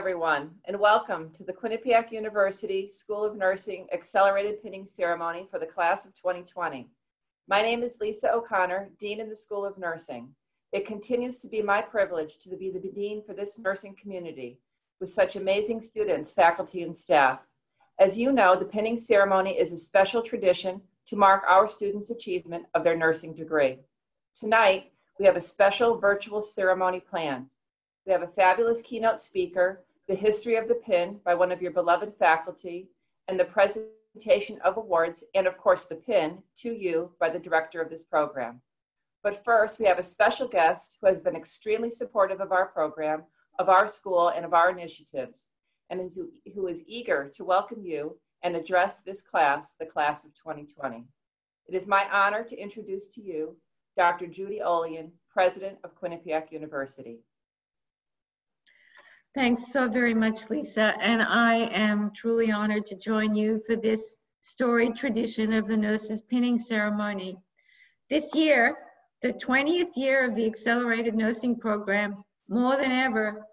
Everyone, and welcome to the Quinnipiac University School of Nursing Accelerated Pinning Ceremony for the class of 2020. My name is Lisa O'Connor, Dean in the School of Nursing. It continues to be my privilege to be the Dean for this nursing community with such amazing students, faculty, and staff. As you know, the pinning ceremony is a special tradition to mark our students' achievement of their nursing degree. Tonight, we have a special virtual ceremony planned. We have a fabulous keynote speaker, the history of the pin by one of your beloved faculty, and the presentation of awards, and of course the pin to you by the director of this program. But first, we have a special guest who has been extremely supportive of our program, of our school, and of our initiatives, and is, who is eager to welcome you and address this class, the class of 2020. It is my honor to introduce to you Dr. Judy Olian, President of Quinnipiac University. Thanks so very much, Lisa. And I am truly honored to join you for this storied tradition of the nurses pinning ceremony. This year, the 20th year of the Accelerated Nursing Program, more than ever,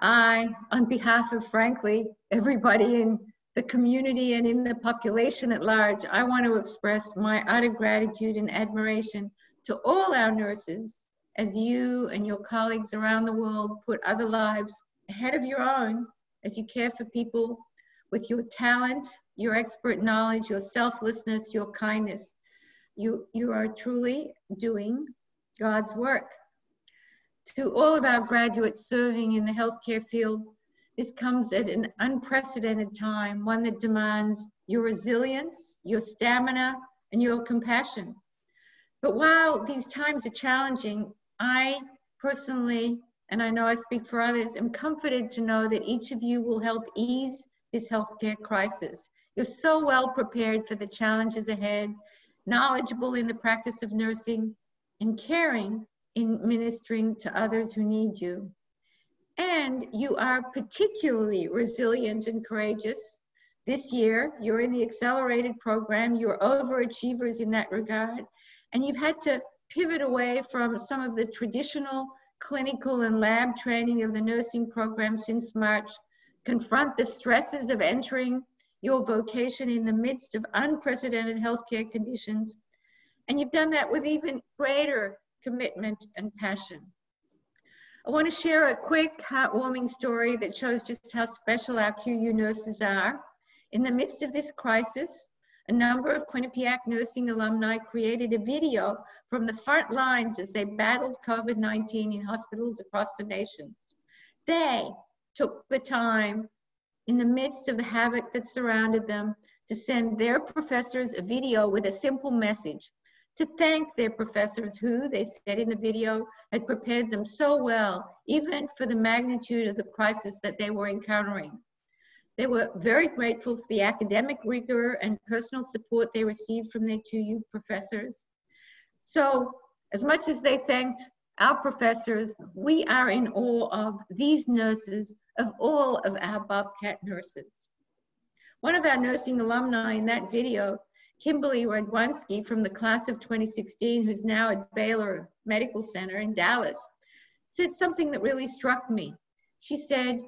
I, on behalf of, frankly, everybody in the community and in the population at large, I want to express my utter gratitude and admiration to all our nurses as you and your colleagues around the world put other lives ahead of your own as you care for people with your talent, your expert knowledge, your selflessness, your kindness. You, you are truly doing God's work. To all of our graduates serving in the healthcare field, this comes at an unprecedented time, one that demands your resilience, your stamina, and your compassion. But while these times are challenging, I personally and I know I speak for others, am comforted to know that each of you will help ease this healthcare crisis. You're so well prepared for the challenges ahead, knowledgeable in the practice of nursing, and caring in ministering to others who need you. And you are particularly resilient and courageous. This year, you're in the accelerated program, you're overachievers in that regard, and you've had to pivot away from some of the traditional clinical and lab training of the nursing program since March, confront the stresses of entering your vocation in the midst of unprecedented healthcare conditions. And you've done that with even greater commitment and passion. I want to share a quick, heartwarming story that shows just how special our QU nurses are. In the midst of this crisis, a number of Quinnipiac nursing alumni created a video from the front lines as they battled COVID 19 in hospitals across the nation. They took the time in the midst of the havoc that surrounded them to send their professors a video with a simple message to thank their professors who, they said in the video, had prepared them so well, even for the magnitude of the crisis that they were encountering. They were very grateful for the academic rigor and personal support they received from their QU professors. So as much as they thanked our professors, we are in awe of these nurses, of all of our Bobcat nurses. One of our nursing alumni in that video, Kimberly Radwanski from the class of 2016, who's now at Baylor Medical Center in Dallas, said something that really struck me. She said,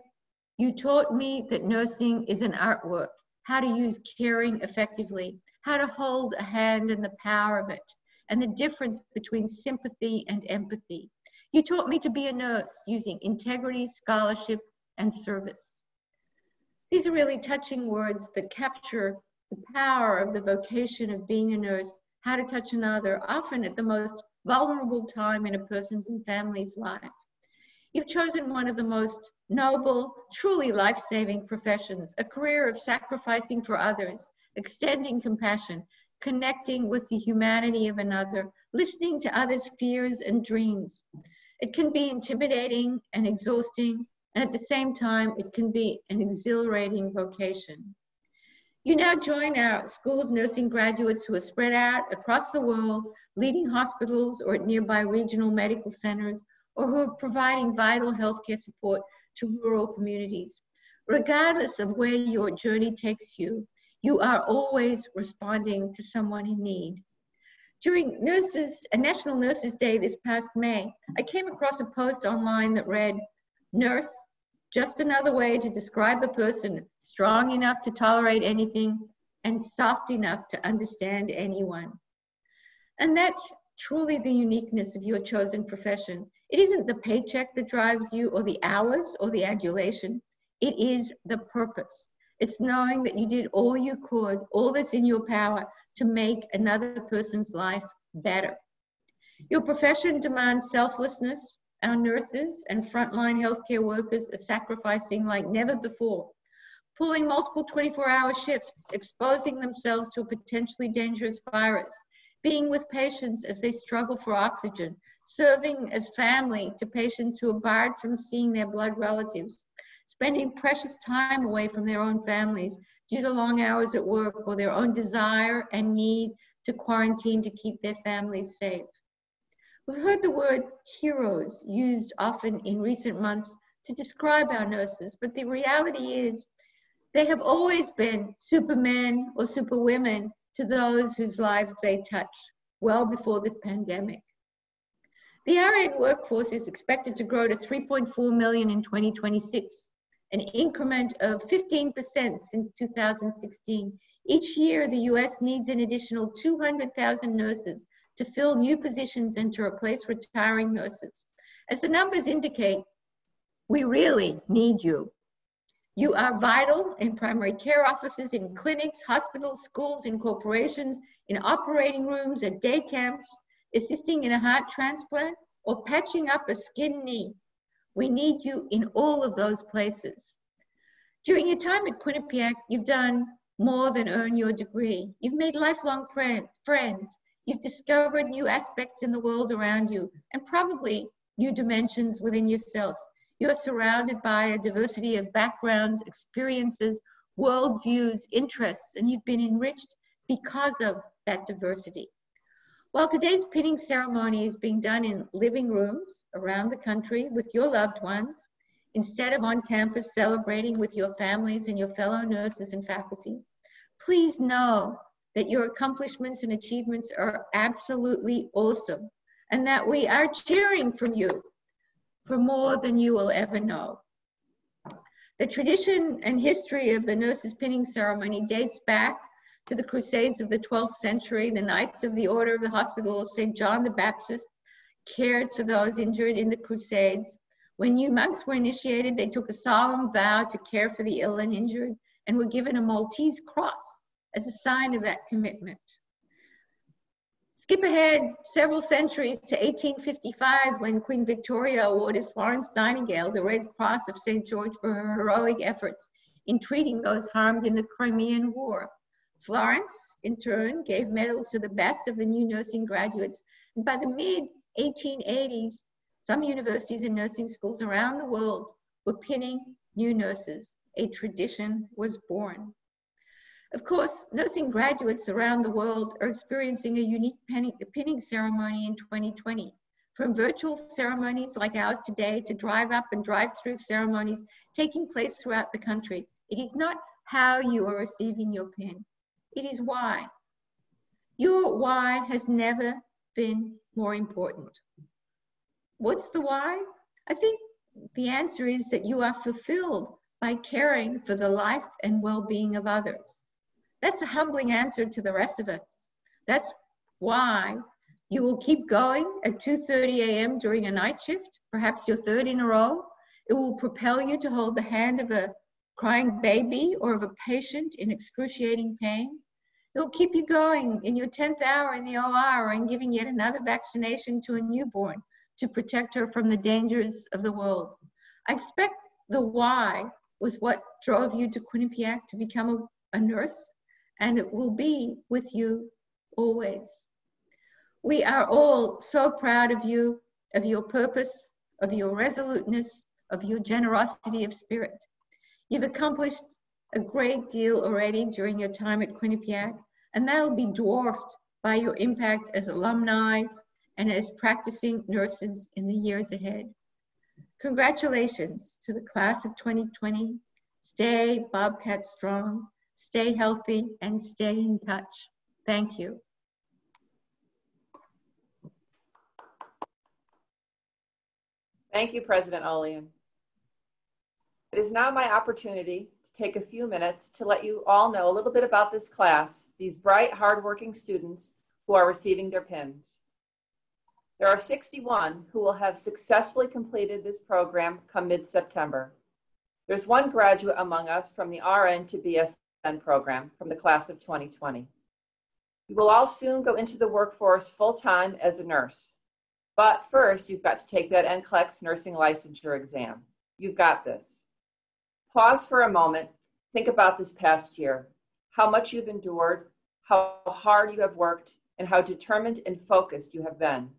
you taught me that nursing is an artwork, how to use caring effectively, how to hold a hand in the power of it, and the difference between sympathy and empathy. You taught me to be a nurse using integrity, scholarship, and service. These are really touching words that capture the power of the vocation of being a nurse, how to touch another, often at the most vulnerable time in a person's and family's life. You've chosen one of the most noble, truly life saving professions, a career of sacrificing for others, extending compassion, connecting with the humanity of another, listening to others' fears and dreams. It can be intimidating and exhausting, and at the same time, it can be an exhilarating vocation. You now join our School of Nursing graduates who are spread out across the world, leading hospitals or at nearby regional medical centers, or who are providing vital healthcare support to rural communities. Regardless of where your journey takes you, you are always responding to someone in need. During Nurses, a National Nurses Day this past May, I came across a post online that read, Nurse, Just another way to describe a person strong enough to tolerate anything and soft enough to understand anyone. And that's truly the uniqueness of your chosen profession. It isn't the paycheck that drives you or the hours or the adulation. It is the purpose. It's knowing that you did all you could, all that's in your power to make another person's life better. Your profession demands selflessness. Our nurses and frontline healthcare workers are sacrificing like never before, pulling multiple 24 hour shifts, exposing themselves to a potentially dangerous virus, being with patients as they struggle for oxygen, serving as family to patients who are barred from seeing their blood relatives, spending precious time away from their own families due to long hours at work or their own desire and need to quarantine to keep their families safe. We've heard the word heroes used often in recent months to describe our nurses, but the reality is they have always been supermen or superwomen to those whose lives they touch, well before the pandemic. The RN workforce is expected to grow to 3.4 million in 2026, an increment of 15% since 2016. Each year, the US needs an additional 200,000 nurses to fill new positions and to replace retiring nurses. As the numbers indicate, we really need you. You are vital in primary care offices, in clinics, hospitals, schools, in corporations, in operating rooms, at day camps, assisting in a heart transplant, or patching up a skin knee. We need you in all of those places. During your time at Quinnipiac, you've done more than earn your degree. You've made lifelong friends. You've discovered new aspects in the world around you and probably new dimensions within yourself. You're surrounded by a diversity of backgrounds, experiences, worldviews, interests, and you've been enriched because of that diversity. While today's pinning ceremony is being done in living rooms around the country with your loved ones, instead of on campus celebrating with your families and your fellow nurses and faculty, please know that your accomplishments and achievements are absolutely awesome and that we are cheering for you for more than you will ever know. The tradition and history of the nurses' pinning ceremony dates back to the Crusades of the 12th century. The Knights of the Order of the Hospital of St. John the Baptist cared for those injured in the Crusades. When new monks were initiated, they took a solemn vow to care for the ill and injured and were given a Maltese cross as a sign of that commitment. Skip ahead several centuries to 1855 when Queen Victoria awarded Florence Nightingale the Red Cross of St. George for her heroic efforts in treating those harmed in the Crimean War. Florence, in turn, gave medals to the best of the new nursing graduates. And by the mid 1880s, some universities and nursing schools around the world were pinning new nurses. A tradition was born. Of course, nursing graduates around the world are experiencing a unique pinning ceremony in 2020. From virtual ceremonies like ours today to drive up and drive through ceremonies taking place throughout the country, it is not how you are receiving your pin, it is why. Your why has never been more important. What's the why? I think the answer is that you are fulfilled by caring for the life and well being of others. That's a humbling answer to the rest of us. That's why you will keep going at 2.30 a.m. during a night shift, perhaps your third in a row. It will propel you to hold the hand of a crying baby or of a patient in excruciating pain. It will keep you going in your 10th hour in the OR and giving yet another vaccination to a newborn to protect her from the dangers of the world. I expect the why was what drove you to Quinnipiac to become a, a nurse and it will be with you always. We are all so proud of you, of your purpose, of your resoluteness, of your generosity of spirit. You've accomplished a great deal already during your time at Quinnipiac, and that will be dwarfed by your impact as alumni and as practicing nurses in the years ahead. Congratulations to the class of 2020. Stay Bobcat strong stay healthy, and stay in touch. Thank you. Thank you, President Olian. It is now my opportunity to take a few minutes to let you all know a little bit about this class, these bright, hardworking students who are receiving their pins. There are 61 who will have successfully completed this program come mid-September. There's one graduate among us from the RN to BSN program from the class of 2020. You will all soon go into the workforce full-time as a nurse. But first, you've got to take that NCLEX nursing licensure exam. You've got this. Pause for a moment. Think about this past year, how much you've endured, how hard you have worked, and how determined and focused you have been.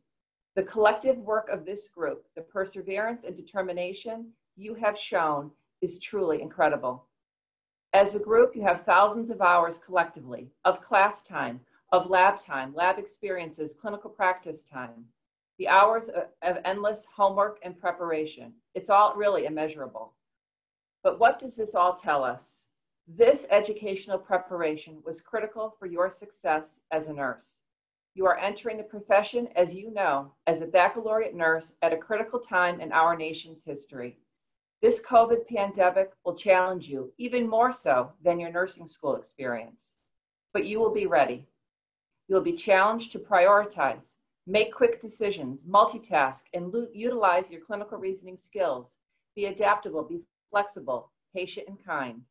The collective work of this group, the perseverance and determination you have shown is truly incredible. As a group, you have thousands of hours collectively of class time, of lab time, lab experiences, clinical practice time, the hours of, endless homework and preparation. It's all really immeasurable. But what does this all tell us? This educational preparation was critical for your success as a nurse. You are entering the profession, as you know, as a baccalaureate nurse at a critical time in our nation's history. This COVID pandemic will challenge you even more so than your nursing school experience. But you will be ready. You'll be challenged to prioritize, make quick decisions, multitask, and utilize your clinical reasoning skills. Be adaptable, be flexible, patient, and kind.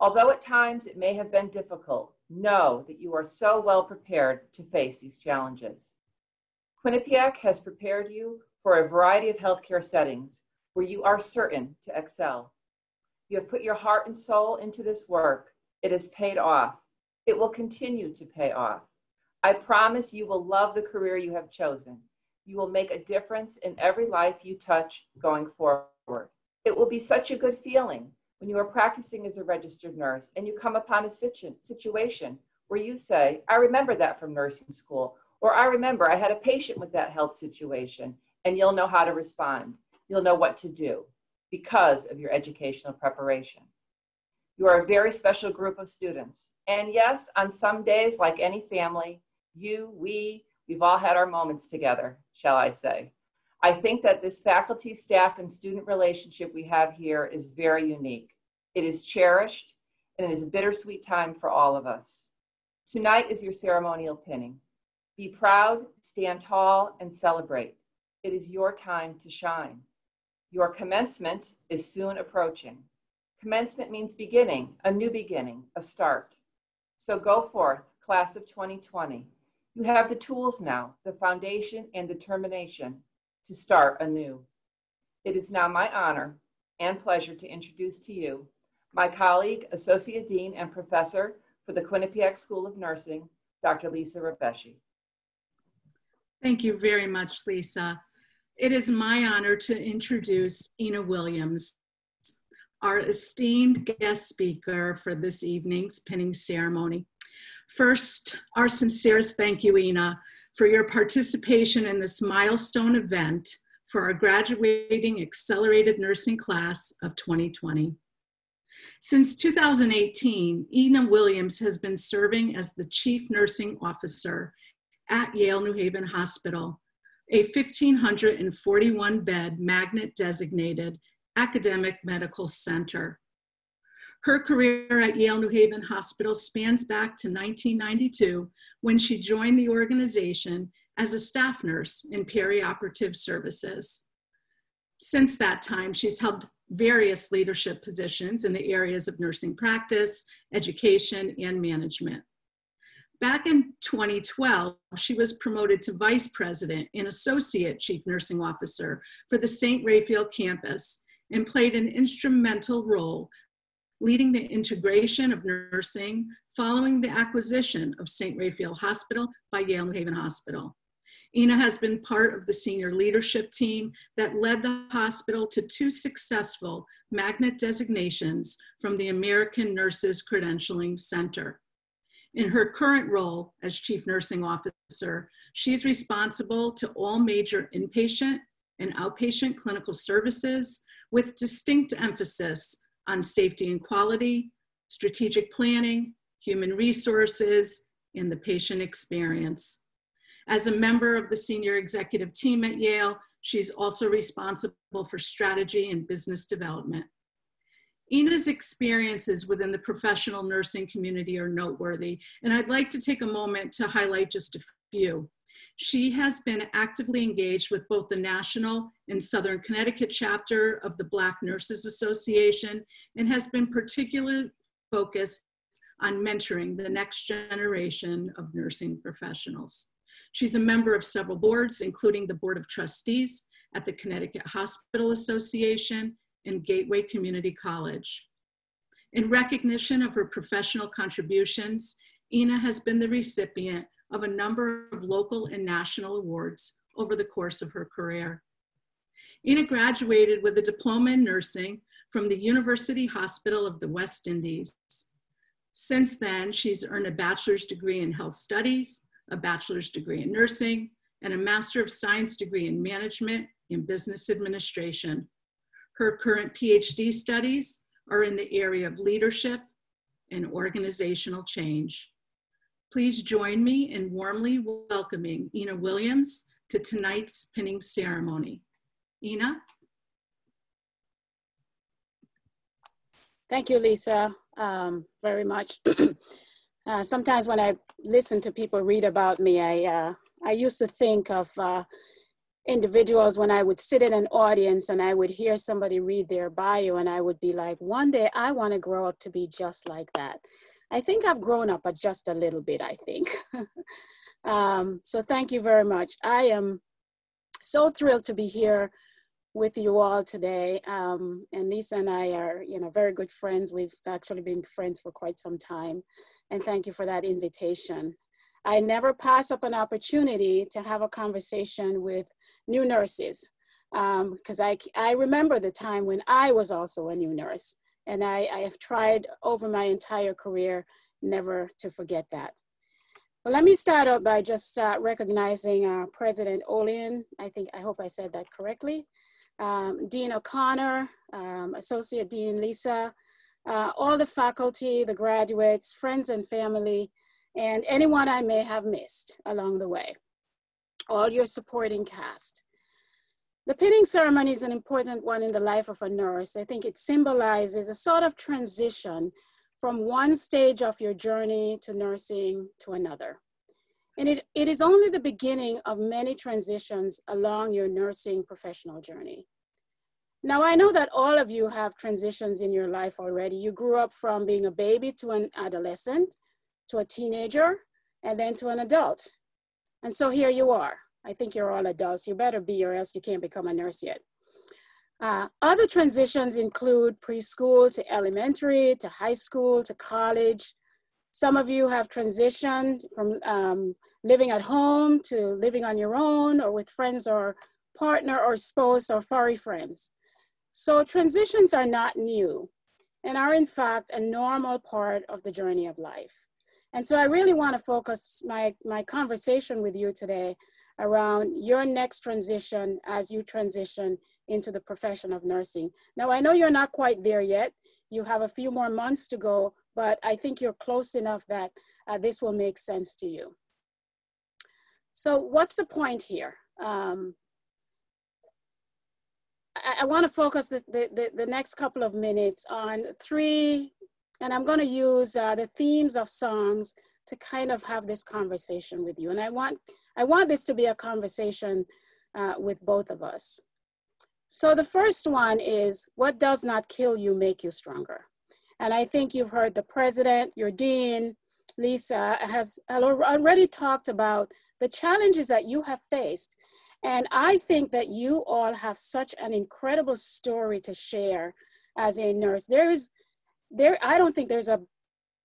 Although at times it may have been difficult, know that you are so well prepared to face these challenges. Quinnipiac has prepared you for a variety of healthcare settings where you are certain to excel. You have put your heart and soul into this work. It has paid off. It will continue to pay off. I promise you will love the career you have chosen. You will make a difference in every life you touch going forward. It will be such a good feeling when you are practicing as a registered nurse and you come upon a situ- situation where you say, I remember that from nursing school, or I remember I had a patient with that health situation, and you'll know how to respond you'll know what to do because of your educational preparation. You are a very special group of students. And yes, on some days, like any family, you, we, we've all had our moments together, shall I say. I think that this faculty, staff, and student relationship we have here is very unique. It is cherished, and it is a bittersweet time for all of us. Tonight is your ceremonial pinning. Be proud, stand tall, and celebrate. It is your time to shine. Your commencement is soon approaching. Commencement means beginning, a new beginning, a start. So go forth, class of 2020. You have the tools now, the foundation and determination to start anew. It is now my honor and pleasure to introduce to you my colleague, Associate Dean and Professor for the Quinnipiac School of Nursing, Dr. Lisa Rebeschi. Thank you very much, Lisa. It is my honor to introduce Ena Williams, our esteemed guest speaker for this evening's pinning ceremony. First, our sincerest thank you, Ena, for your participation in this milestone event for our graduating accelerated nursing class of 2020. Since 2018, Ena Williams has been serving as the Chief Nursing Officer at Yale New Haven Hospital a 1,541 bed magnet designated academic medical center. Her career at Yale New Haven Hospital spans back to 1992 when she joined the organization as a staff nurse in perioperative services. Since that time, she's held various leadership positions in the areas of nursing practice, education, and management. Back in 2012, she was promoted to vice president and associate chief nursing officer for the St. Raphael campus and played an instrumental role leading the integration of nursing following the acquisition of St. Raphael Hospital by Yale New Haven Hospital. Ena has been part of the senior leadership team that led the hospital to two successful magnet designations from the American Nurses Credentialing Center. In her current role as Chief Nursing Officer, she's responsible to all major inpatient and outpatient clinical services with distinct emphasis on safety and quality, strategic planning, human resources, and the patient experience. As a member of the senior executive team at Yale, she's also responsible for strategy and business development. Ena's experiences within the professional nursing community are noteworthy, and I'd like to take a moment to highlight just a few. She has been actively engaged with both the national and Southern Connecticut chapter of the Black Nurses Association and has been particularly focused on mentoring the next generation of nursing professionals. She's a member of several boards, including the Board of Trustees at the Connecticut Hospital Association and Gateway Community College. In recognition of her professional contributions, Ena has been the recipient of a number of local and national awards over the course of her career. Ena graduated with a diploma in nursing from the University Hospital of the West Indies. Since then, she's earned a bachelor's degree in health studies, a bachelor's degree in nursing, and a Master of Science degree in management in business administration. Her current PhD studies are in the area of leadership and organizational change. Please join me in warmly welcoming Ena Williams to tonight's pinning ceremony. Ena? Thank you, Lisa, um, very much. uh, sometimes when I listen to people read about me, I, uh, I used to think of uh, individuals when I would sit in an audience and I would hear somebody read their bio and I would be like, one day I want to grow up to be just like that. I think I've grown up just a little bit, I think. um, so thank you very much. I am so thrilled to be here with you all today. Um, and Lisa and I are, you know, very good friends. We've actually been friends for quite some time. And thank you for that invitation. I never pass up an opportunity to have a conversation with new nurses because um, I, I remember the time when I was also a new nurse. And I, I have tried over my entire career never to forget that. Well, let me start out by just uh, recognizing uh, President Olian. I think, I hope I said that correctly. Um, Dean O'Connor, um, Associate Dean Lisa, uh, all the faculty, the graduates, friends and family, and anyone I may have missed along the way. All your supporting cast. The pinning ceremony is an important one in the life of a nurse. I think it symbolizes a sort of transition from one stage of your journey to nursing to another. And it, it is only the beginning of many transitions along your nursing professional journey. Now, I know that all of you have transitions in your life already. You grew up from being a baby to an adolescent, to a teenager, and then to an adult. And so here you are. I think you're all adults. You better be, or else you can't become a nurse yet. Uh, other transitions include preschool to elementary, to high school, to college. Some of you have transitioned from um, living at home to living on your own or with friends or partner or spouse or furry friends. So transitions are not new and are in fact a normal part of the journey of life. And so I really wanna focus my, my conversation with you today around your next transition as you transition into the profession of nursing. Now, I know you're not quite there yet. You have a few more months to go, but I think you're close enough that uh, this will make sense to you. So what's the point here? Um, I, I want to focus the, the, the, next couple of minutes on three, and I'm going to use uh, the themes of songs to kind of have this conversation with you. And I want I want this to be a conversation uh, with both of us. So the first one is, what does not kill you make you stronger? And I think you've heard the president, your dean, Lisa, has already talked about the challenges that you have faced. And I think that you all have such an incredible story to share as a nurse. There is, there, I don't think there's a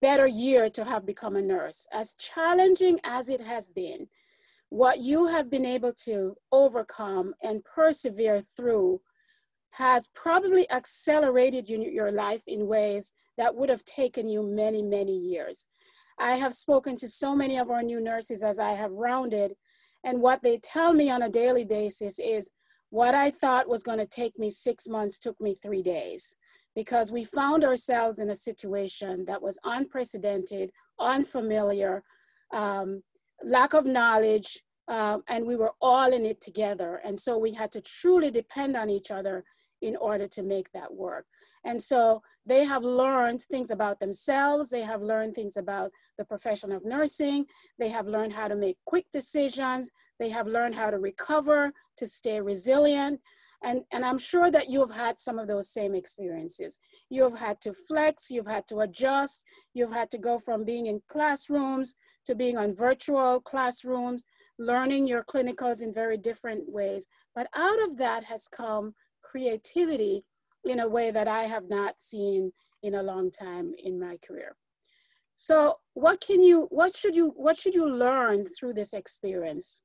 better year to have become a nurse. As challenging as it has been, what you have been able to overcome and persevere through has probably accelerated you, your life in ways that would have taken you many, many years. I have spoken to so many of our new nurses as I have rounded, and what they tell me on a daily basis is what I thought was going to take me six months took me three days because we found ourselves in a situation that was unprecedented, unfamiliar, um, lack of knowledge, um, and we were all in it together. And so we had to truly depend on each other in order to make that work. And so they have learned things about themselves. They have learned things about the profession of nursing. They have learned how to make quick decisions. They have learned how to recover, to stay resilient. And, and I'm sure that you have had some of those same experiences. You have had to flex, you've had to adjust, you've had to go from being in classrooms to being on virtual classrooms, learning your clinicals in very different ways. But out of that has come creativity in a way that I have not seen in a long time in my career. So what can you, what should you, what should you learn through this experience?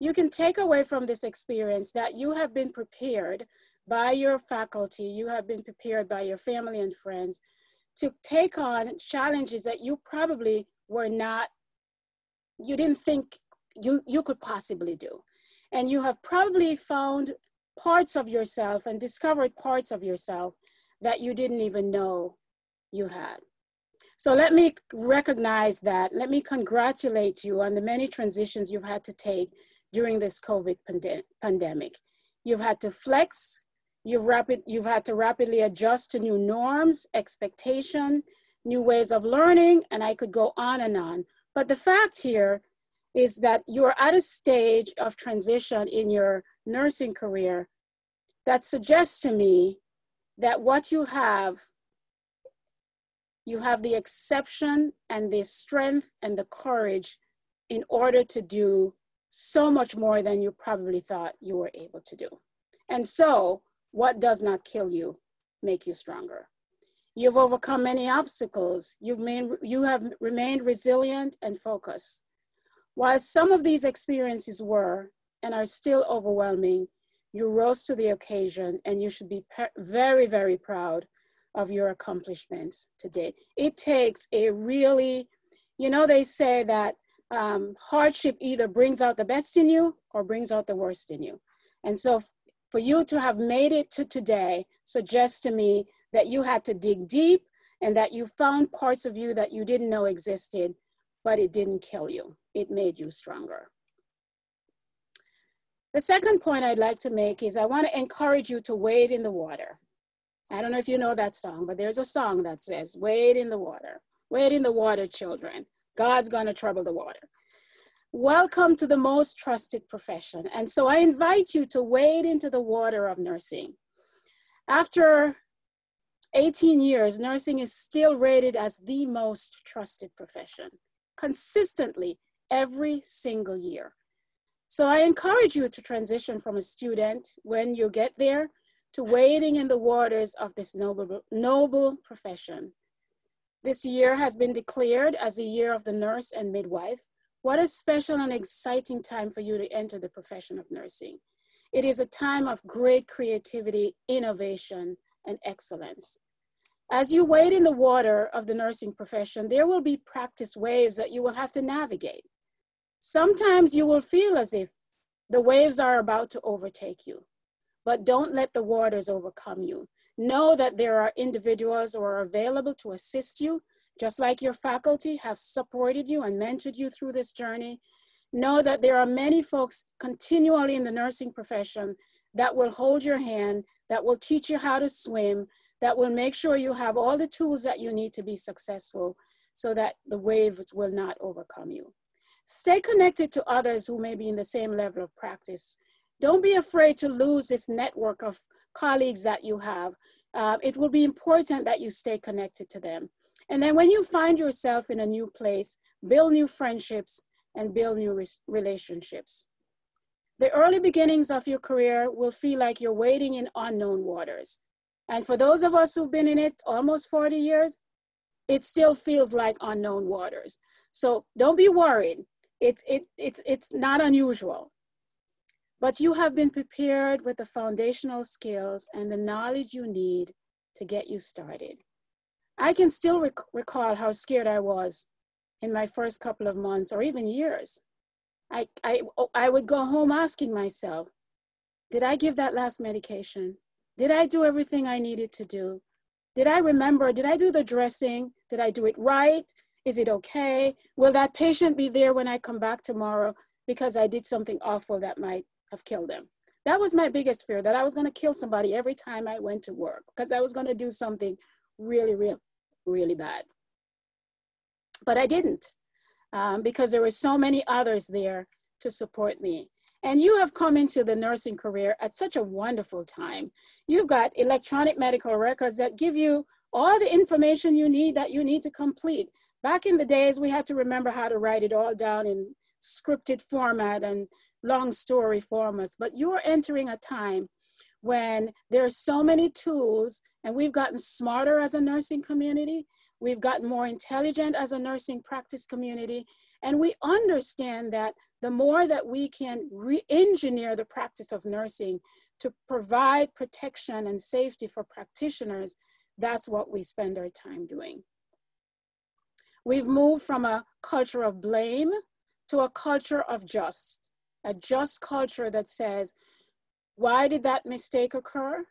You can take away from this experience that you have been prepared by your faculty, you have been prepared by your family and friends to take on challenges that you probably were not, you didn't think you, you could possibly do. And you have probably found parts of yourself and discovered parts of yourself that you didn't even know you had. So let me recognize that. Let me congratulate you on the many transitions you've had to take during this COVID pande pandemic. You've had to flex, you've, rapid, you've had to rapidly adjust to new norms, expectation, new ways of learning, and I could go on and on. But the fact here is that you're at a stage of transition in your nursing career that suggests to me that what you have, you have the exception and the strength and the courage in order to do so much more than you probably thought you were able to do. And so, what does not kill you make you stronger? You've overcome many obstacles. You've main, you have remained resilient and focused. While some of these experiences were and are still overwhelming, you rose to the occasion and you should be very, very proud of your accomplishments today. It takes a really, you know, they say that um, hardship either brings out the best in you or brings out the worst in you. And so for you to have made it to today suggests to me that you had to dig deep and that you found parts of you that you didn't know existed, but it didn't kill you. It made you stronger. The second point I'd like to make is I want to encourage you to wade in the water. I don't know if you know that song, but there's a song that says, wade in the water. Wade in the water, children. God's going to trouble the water. Welcome to the most trusted profession. And so I invite you to wade into the water of nursing. After 18 years, nursing is still rated as the most trusted profession, consistently every single year. So I encourage you to transition from a student when you get there to wading in the waters of this noble, noble profession. This year has been declared as the year of the nurse and midwife. What a special and exciting time for you to enter the profession of nursing. It is a time of great creativity, innovation, and excellence. As you wade in the water of the nursing profession, there will be practice waves that you will have to navigate. Sometimes you will feel as if the waves are about to overtake you, but don't let the waters overcome you. Know that there are individuals who are available to assist you, just like your faculty have supported you and mentored you through this journey. Know that there are many folks continually in the nursing profession that will hold your hand, that will teach you how to swim, that will make sure you have all the tools that you need to be successful so that the waves will not overcome you. Stay connected to others who may be in the same level of practice. Don't be afraid to lose this network of colleagues that you have. Uh, it will be important that you stay connected to them. And then when you find yourself in a new place, build new friendships and build new re relationships. The early beginnings of your career will feel like you're wading in unknown waters. And for those of us who've been in it almost 40 years, it still feels like unknown waters. So don't be worried. It's, it, it's, it's not unusual. But you have been prepared with the foundational skills and the knowledge you need to get you started. I can still rec recall how scared I was in my first couple of months or even years. I, I, I would go home asking myself, did I give that last medication? Did I do everything I needed to do? Did I remember? Did I do the dressing? Did I do it right? Is it okay? Will that patient be there when I come back tomorrow because I did something awful that might have killed them? That was my biggest fear that I was going to kill somebody every time I went to work because I was going to do something really, really, really bad. But I didn't um, because there were so many others there to support me. And you have come into the nursing career at such a wonderful time. You've got electronic medical records that give you all the information you need that you need to complete. Back in the days, we had to remember how to write it all down in scripted format and long story formats. But you're entering a time when there are so many tools and we've gotten smarter as a nursing community. We've gotten more intelligent as a nursing practice community. And we understand that the more that we can re-engineer the practice of nursing to provide protection and safety for practitioners, that's what we spend our time doing. We've moved from a culture of blame to a culture of just, a just culture that says, why did that mistake occur?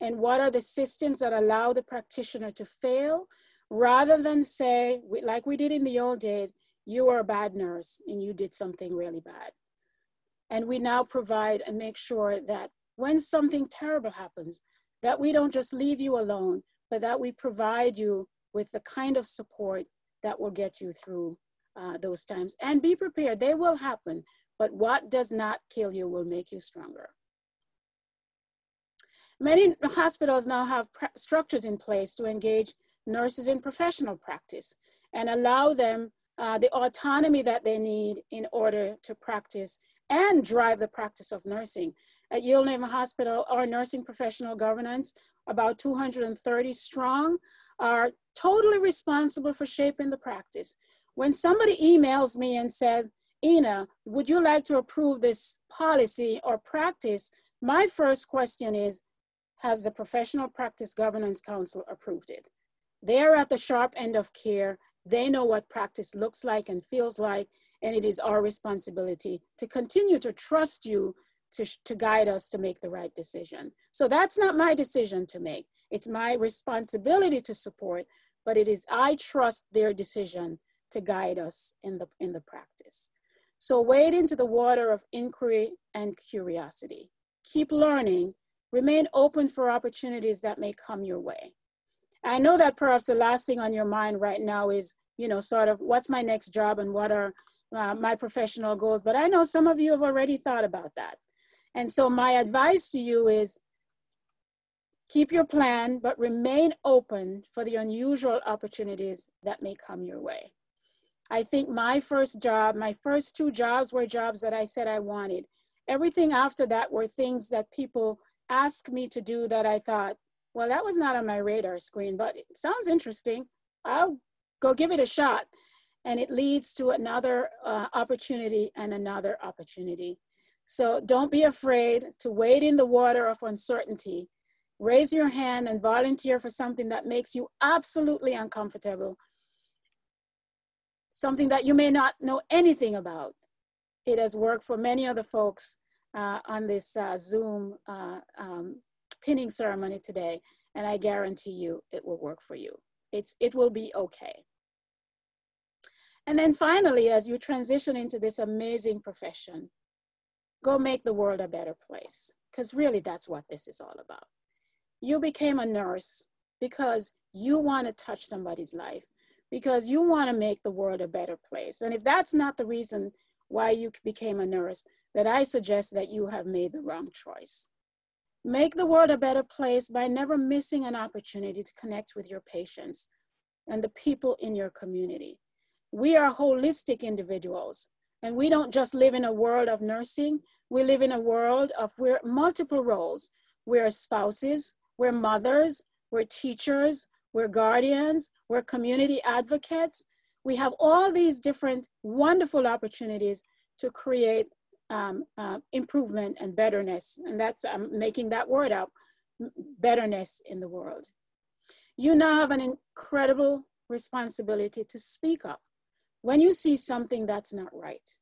And what are the systems that allow the practitioner to fail? Rather than say, like we did in the old days, you are a bad nurse and you did something really bad. And we now provide and make sure that when something terrible happens, that we don't just leave you alone, but that we provide you with the kind of support that will get you through uh, those times. And be prepared, they will happen, but what does not kill you will make you stronger. Many hospitals now have structures in place to engage nurses in professional practice and allow them uh, the autonomy that they need in order to practice and drive the practice of nursing. At Yale New Haven Hospital, our nursing professional governance, about 230 strong, are totally responsible for shaping the practice. When somebody emails me and says, Ena, would you like to approve this policy or practice? My first question is, has the Professional Practice Governance Council approved it? They're at the sharp end of care they know what practice looks like and feels like, and it is our responsibility to continue to trust you to, to guide us to make the right decision. So that's not my decision to make. It's my responsibility to support, but it is I trust their decision to guide us in the, in the practice. So wade into the water of inquiry and curiosity. Keep learning, remain open for opportunities that may come your way. I know that perhaps the last thing on your mind right now is, you know, sort of what's my next job and what are uh, my professional goals, but I know some of you have already thought about that. And so my advice to you is keep your plan, but remain open for the unusual opportunities that may come your way. I think my first job, my first two jobs were jobs that I said I wanted. Everything after that were things that people asked me to do that I thought, well, that was not on my radar screen, but it sounds interesting. I'll go give it a shot. And it leads to another uh, opportunity and another opportunity. So don't be afraid to wade in the water of uncertainty. Raise your hand and volunteer for something that makes you absolutely uncomfortable, something that you may not know anything about. It has worked for many other folks uh, on this uh, Zoom uh, um, pinning ceremony today, and I guarantee you it will work for you. It's, it will be okay. And then finally, as you transition into this amazing profession, go make the world a better place, because really that's what this is all about. You became a nurse because you want to touch somebody's life, because you want to make the world a better place. And if that's not the reason why you became a nurse, then I suggest that you have made the wrong choice. Make the world a better place by never missing an opportunity to connect with your patients and the people in your community. We are holistic individuals, and we don't just live in a world of nursing, we live in a world of we're multiple roles. We're spouses, we're mothers, we're teachers, we're guardians, we're community advocates. We have all these different wonderful opportunities to create um, uh, improvement and betterness. And that's, I'm making that word up, betterness in the world. You now have an incredible responsibility to speak up when you see something that's not right.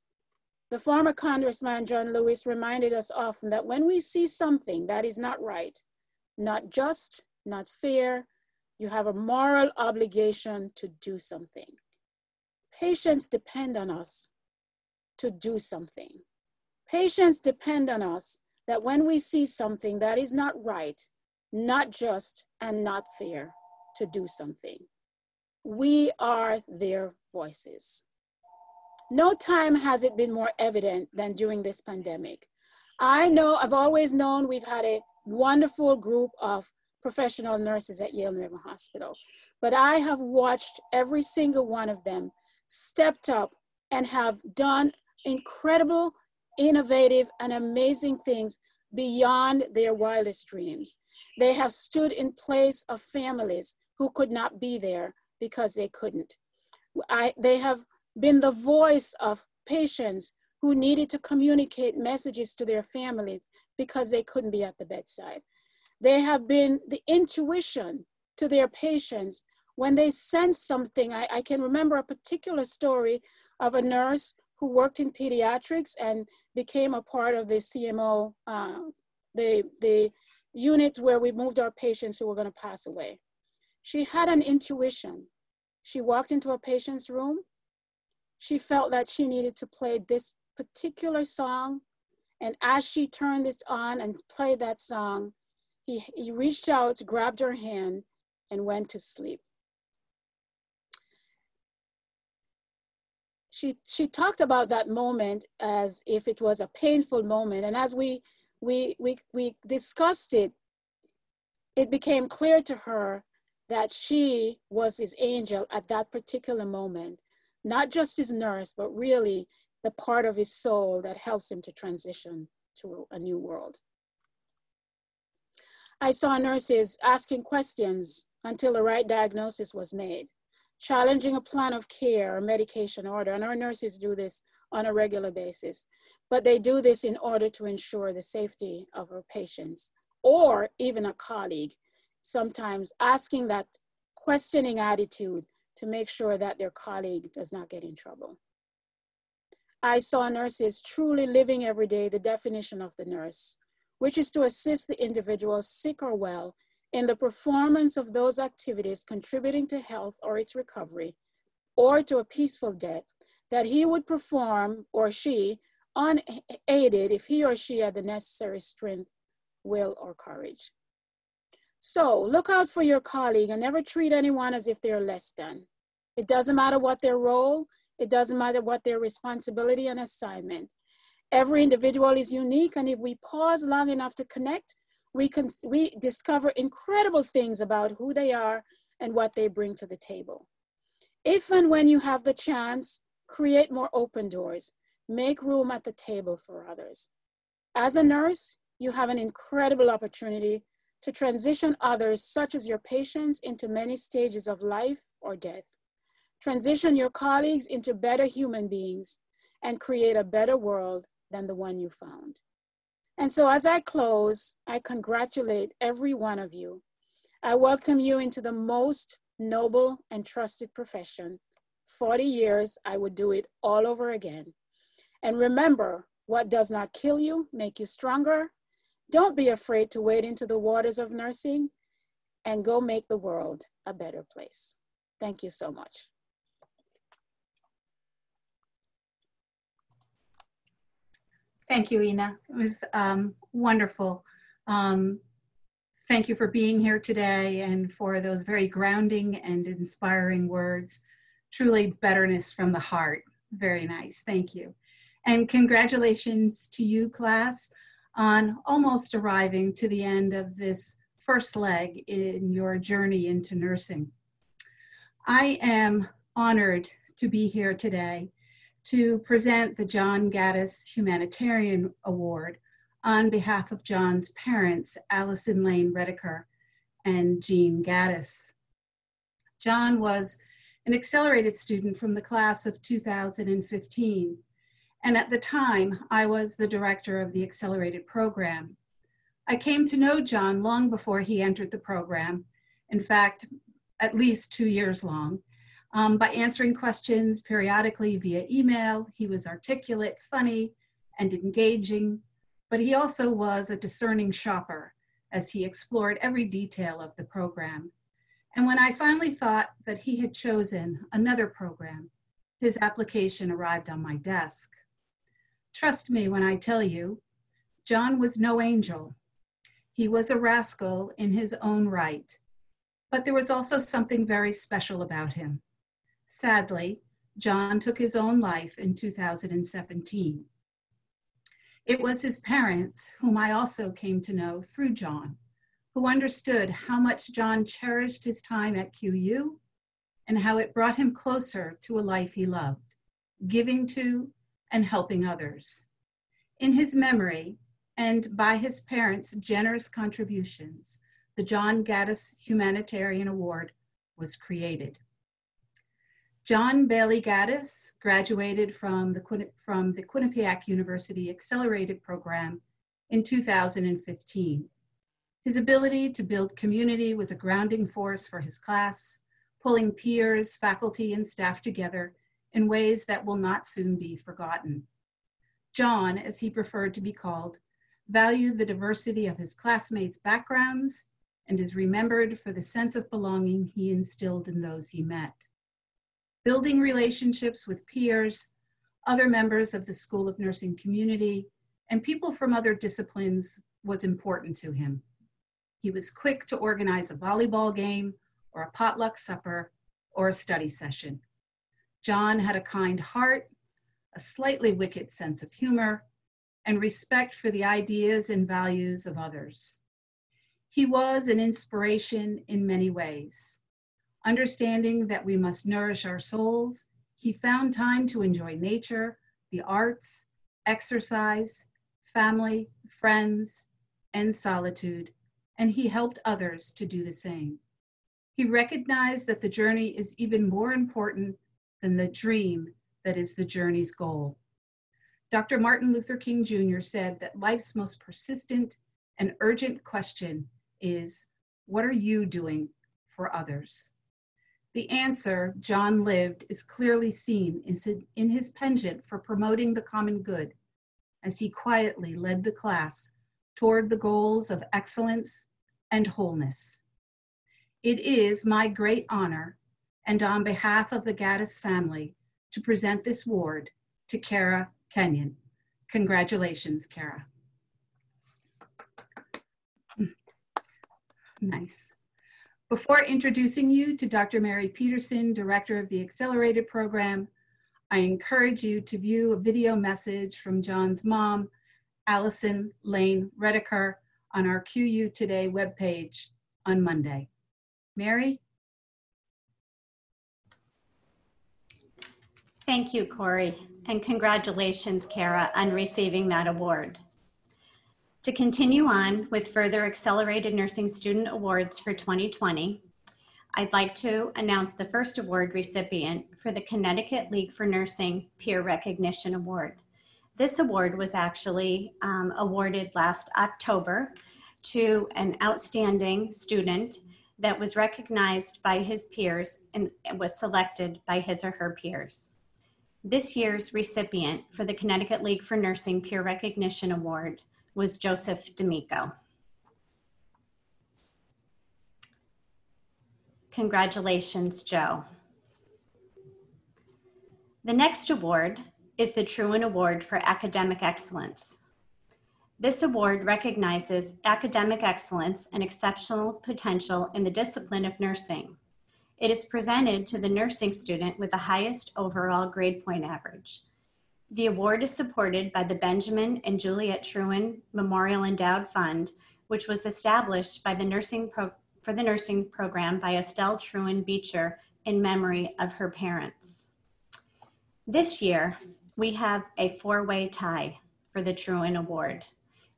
The former Congressman John Lewis reminded us often that when we see something that is not right, not just, not fair, you have a moral obligation to do something. Patients depend on us to do something. Patients depend on us that when we see something that is not right, not just, and not fair, to do something. We are their voices. No time has it been more evident than during this pandemic. I know, I've always known we've had a wonderful group of professional nurses at Yale New Haven Hospital, but I have watched every single one of them stepped up and have done incredible, innovative, and amazing things beyond their wildest dreams. They have stood in place of families who could not be there because they couldn't. I, they have been the voice of patients who needed to communicate messages to their families because they couldn't be at the bedside. They have been the intuition to their patients when they sense something. I, I can remember a particular story of a nurse who worked in pediatrics and became a part of the CMO, uh, the, the unit where we moved our patients who were going to pass away. She had an intuition. She walked into a patient's room. She felt that she needed to play this particular song. And as she turned this on and played that song, he, he reached out, grabbed her hand, and went to sleep. She, she talked about that moment as if it was a painful moment. And as we, we, we, we discussed it, it became clear to her that she was his angel at that particular moment, not just his nurse, but really the part of his soul that helps him to transition to a new world. I saw nurses asking questions until the right diagnosis was made, challenging a plan of care or medication order. And our nurses do this on a regular basis, but they do this in order to ensure the safety of our patients or even a colleague, sometimes asking that questioning attitude to make sure that their colleague does not get in trouble. I saw nurses truly living every day the definition of the nurse, which is to assist the individual, sick or well, in the performance of those activities contributing to health or its recovery, or to a peaceful death, that he would perform or she unaided if he or she had the necessary strength, will, or courage. So look out for your colleague and never treat anyone as if they're less than. It doesn't matter what their role, it doesn't matter what their responsibility and assignment. Every individual is unique, and if we pause long enough to connect, we can we discover incredible things about who they are and what they bring to the table. If and when you have the chance, create more open doors. Make room at the table for others. As a nurse, you have an incredible opportunity to transition others, such as your patients, into many stages of life or death. Transition your colleagues into better human beings and create a better world than the one you found. And so as I close, I congratulate every one of you. I welcome you into the most noble and trusted profession. 40 years, I would do it all over again. And remember, what does not kill you, make you stronger. Don't be afraid to wade into the waters of nursing and go make the world a better place. Thank you so much. Thank you, Ena. It was um, wonderful. Um, thank you for being here today and for those very grounding and inspiring words. Truly betterness from the heart. Very nice. Thank you. And congratulations to you, class, on almost arriving to the end of this first leg in your journey into nursing. I am honored to be here today to present the John Gaddis Humanitarian Award on behalf of John's parents, Allison Lane Redeker and Jean Gaddis. John was an accelerated student from the class of 2015. And at the time, I was the director of the accelerated program. I came to know John long before he entered the program, in fact, at least two years long, um, by answering questions periodically via email. He was articulate, funny, and engaging, but he also was a discerning shopper as he explored every detail of the program. And when I finally thought that he had chosen another program, his application arrived on my desk. Trust me when I tell you, John was no angel. He was a rascal in his own right. But there was also something very special about him. Sadly, John took his own life in 2017. It was his parents, whom I also came to know through John, who understood how much John cherished his time at QU and how it brought him closer to a life he loved, giving to and helping others. In his memory, and by his parents' generous contributions, the John Gaddis Humanitarian Award was created. John Bailey Gaddis graduated from the, from the Quinnipiac University Accelerated Program in 2015. His ability to build community was a grounding force for his class, pulling peers, faculty, and staff together in ways that will not soon be forgotten. John, as he preferred to be called, valued the diversity of his classmates' backgrounds and is remembered for the sense of belonging he instilled in those he met. Building relationships with peers, other members of the School of Nursing community, and people from other disciplines was important to him. He was quick to organize a volleyball game or a potluck supper or a study session. John had a kind heart, a slightly wicked sense of humor, and respect for the ideas and values of others. He was an inspiration in many ways. Understanding that we must nourish our souls, he found time to enjoy nature, the arts, exercise, family, friends, and solitude, and he helped others to do the same. He recognized that the journey is even more important than the dream that is the journey's goal. Dr. Martin Luther King Jr. said that life's most persistent and urgent question is what are you doing for others? The answer John lived is clearly seen in his penchant for promoting the common good as he quietly led the class toward the goals of excellence and wholeness. It is my great honor, and on behalf of the Gaddis family, to present this award to Kara Kenyon. Congratulations, Kara. Hmm. Nice. Before introducing you to Dr. Mary Peterson, Director of the Accelerated Program, I encourage you to view a video message from John's mom, Allison Lane Redeker, on our QU Today webpage on Monday. Mary? Thank you, Corey, and congratulations, Kara, on receiving that award. To continue on with further Accelerated Nursing Student Awards for 2020, I'd like to announce the first award recipient for the Connecticut League for Nursing Peer Recognition Award. This award was actually um, awarded last October to an outstanding student that was recognized by his peers and was selected by his or her peers. This year's recipient for the Connecticut League for Nursing Peer Recognition Award was Joseph D'Amico. Congratulations, Joe. The next award is the Truen Award for Academic Excellence. This award recognizes academic excellence and exceptional potential in the discipline of nursing. It is presented to the nursing student with the highest overall grade point average. The award is supported by the Benjamin and Juliet Truen Memorial Endowed Fund, which was established by the nursing for the nursing program by Estelle Truen Beecher in memory of her parents. This year, we have a four-way tie for the Truen Award.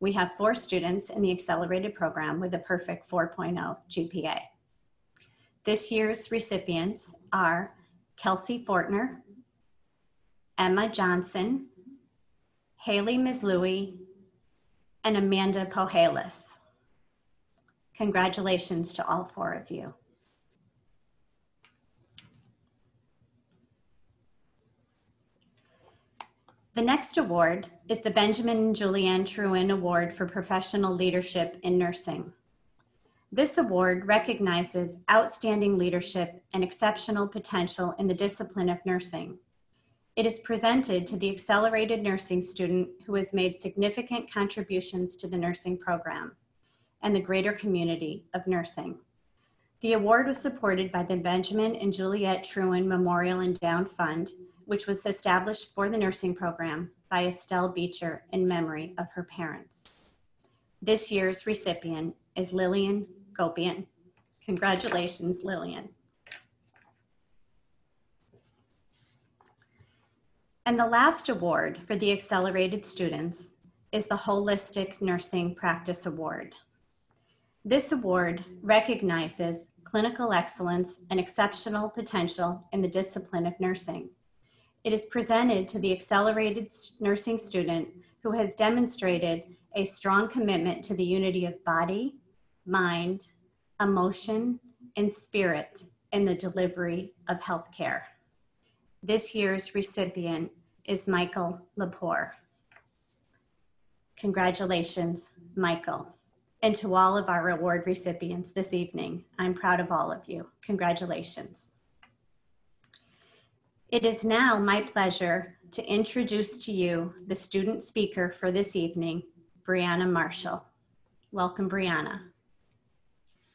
We have four students in the accelerated program with a perfect 4.0 GPA. This year's recipients are Kelsey Fortner, Emma Johnson, Haley Mislui, and Amanda Pohalis. Congratulations to all four of you. The next award is the Benjamin and Julianne Truen Award for Professional Leadership in Nursing. This award recognizes outstanding leadership and exceptional potential in the discipline of nursing. It is presented to the accelerated nursing student who has made significant contributions to the nursing program and the greater community of nursing. The award was supported by the Benjamin and Juliet Truen Memorial Endowed Fund, which was established for the nursing program by Estelle Beecher in memory of her parents. This year's recipient is Lillian Gopian. Congratulations, Lillian. And the last award for the accelerated students is the Holistic Nursing Practice Award. This award recognizes clinical excellence and exceptional potential in the discipline of nursing. It is presented to the accelerated nursing student who has demonstrated a strong commitment to the unity of body, mind, emotion, and spirit in the delivery of healthcare. This year's recipient is Michael Lepore. Congratulations, Michael. And to all of our award recipients this evening, I'm proud of all of you. Congratulations. It is now my pleasure to introduce to you the student speaker for this evening, Brianna Marshall. Welcome, Brianna.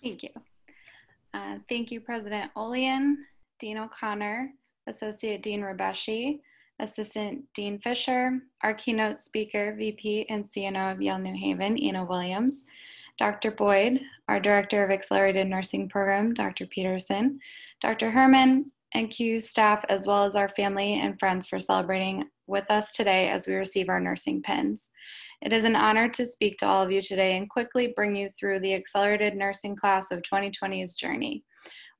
Thank you. Uh, thank you, President Olian, Dean O'Connor, Associate Dean Rebeschi, Assistant Dean Fisher, our keynote speaker, VP and CNO of Yale New Haven, Ena Williams, Dr. Boyd, our Director of Accelerated Nursing Program, Dr. Peterson, Dr. Herman, and QU staff, as well as our family and friends for celebrating with us today as we receive our nursing pins. It is an honor to speak to all of you today and quickly bring you through the Accelerated Nursing Class of 2020's journey.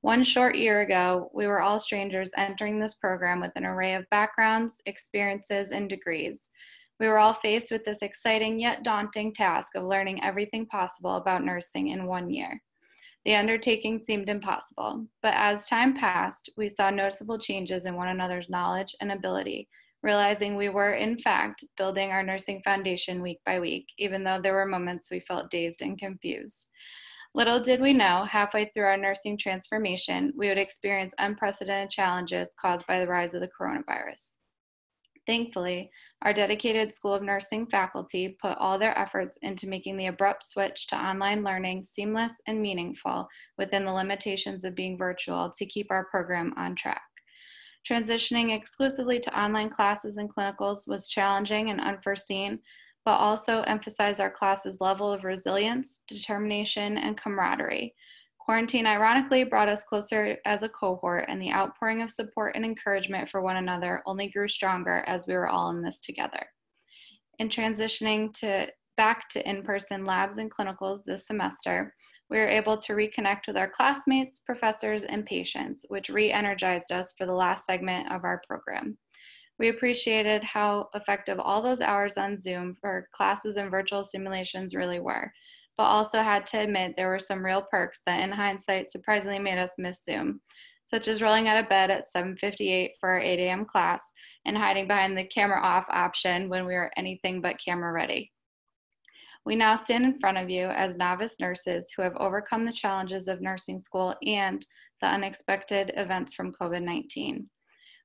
One short year ago, we were all strangers entering this program with an array of backgrounds, experiences, and degrees. We were all faced with this exciting yet daunting task of learning everything possible about nursing in one year. The undertaking seemed impossible, but as time passed, we saw noticeable changes in one another's knowledge and ability, realizing we were, in fact, building our nursing foundation week by week, even though there were moments we felt dazed and confused. Little did we know, halfway through our nursing transformation, we would experience unprecedented challenges caused by the rise of the coronavirus. Thankfully, our dedicated School of Nursing faculty put all their efforts into making the abrupt switch to online learning seamless and meaningful within the limitations of being virtual to keep our program on track. Transitioning exclusively to online classes and clinicals was challenging and unforeseen, but also emphasize our class's level of resilience, determination, and camaraderie. Quarantine ironically brought us closer as a cohort, and the outpouring of support and encouragement for one another only grew stronger as we were all in this together. In transitioning to back to in-person labs and clinicals this semester, we were able to reconnect with our classmates, professors, and patients, which re-energized us for the last segment of our program. We appreciated how effective all those hours on Zoom for classes and virtual simulations really were, but also had to admit there were some real perks that in hindsight surprisingly made us miss Zoom, such as rolling out of bed at 7.58 for our 8 a.m. class and hiding behind the camera off option when we were anything but camera ready. We now stand in front of you as novice nurses who have overcome the challenges of nursing school and the unexpected events from COVID 19.